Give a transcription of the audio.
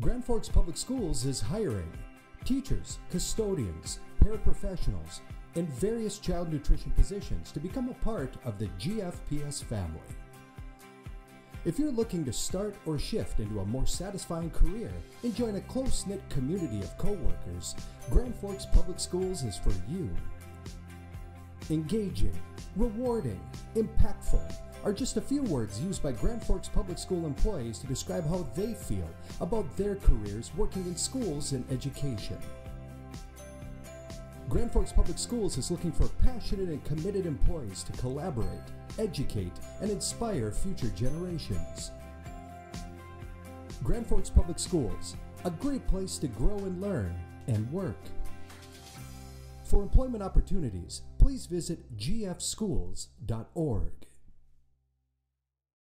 Grand Forks Public Schools is hiring teachers, custodians, paraprofessionals, and various child nutrition positions to become a part of the GFPS family. If you're looking to start or shift into a more satisfying career and join a close knit community of coworkers, Grand Forks Public Schools is for you. Engaging, rewarding, impactful are just a few words used by Grand Forks Public School employees to describe how they feel about their careers working in schools and education. Grand Forks Public Schools is looking for passionate and committed employees to collaborate, educate, and inspire future generations. Grand Forks Public Schools, a great place to grow and learn and work. For employment opportunities, please visit gfschools.org.